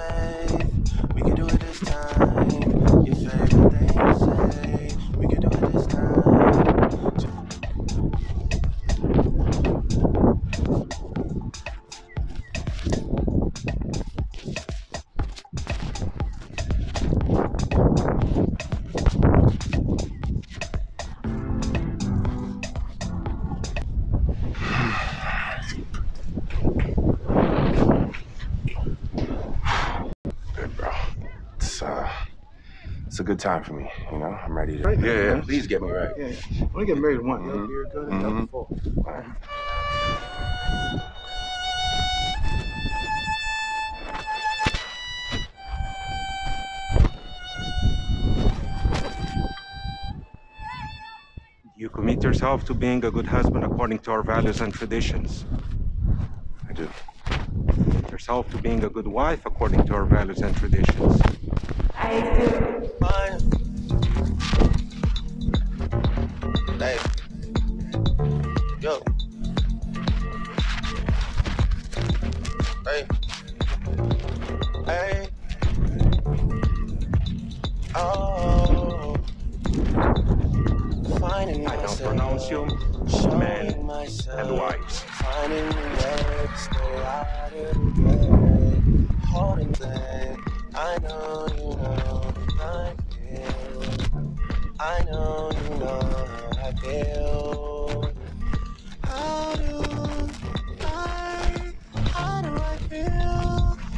faith. We can do it this time. Your favorite thing to say. It's a good time for me. You know, I'm ready to. Right. Yeah, yeah. Please get me right. Yeah, yeah. Only get married once. You're good Mhm. enough before. You commit yourself to being a good husband according to our values and traditions. I do. Commit yourself to being a good wife according to our values and traditions. Fine. Yo. Hey. Hey. Oh. Finding I don't pronounce you men myself, and wives. Finding the way to stay out of the way. Holding. I know you know I feel. I know you know I feel.